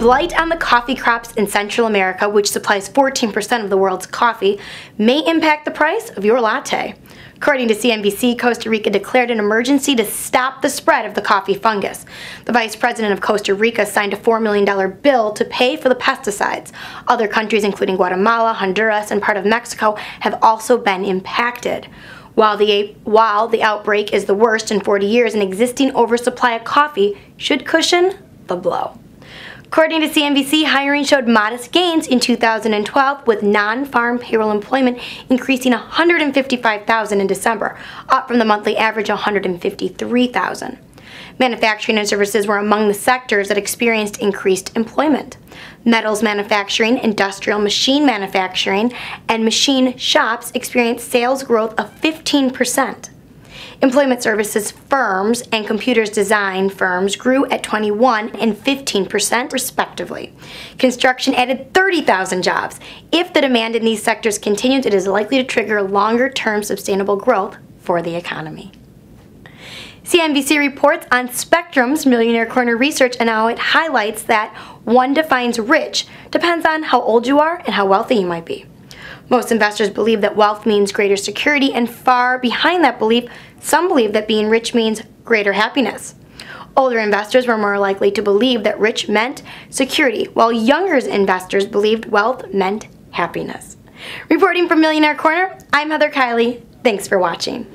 blight on the coffee crops in Central America, which supplies 14% of the world's coffee, may impact the price of your latte. According to CNBC, Costa Rica declared an emergency to stop the spread of the coffee fungus. The vice president of Costa Rica signed a $4 million bill to pay for the pesticides. Other countries, including Guatemala, Honduras, and part of Mexico, have also been impacted. While the, while the outbreak is the worst in 40 years, an existing oversupply of coffee should cushion the blow. According to CNBC, hiring showed modest gains in 2012 with non-farm payroll employment increasing 155,000 in December, up from the monthly average of 153,000. Manufacturing and services were among the sectors that experienced increased employment. Metals manufacturing, industrial machine manufacturing, and machine shops experienced sales growth of 15%. Employment services firms and computers design firms grew at 21 and 15% respectively. Construction added 30,000 jobs. If the demand in these sectors continues, it is likely to trigger longer-term sustainable growth for the economy. CNBC reports on Spectrem's Millionaire Corner research and how it highlights that one defines rich depends on how old you are and how wealthy you might be. Most investors believe that wealth means greater security, and far behind that belief, some believe that being rich means greater happiness. Older investors were more likely to believe that rich meant security, while younger investors believed wealth meant happiness. Reporting from Millionaire Corner, I'm Heather Kiley. Thanks for watching.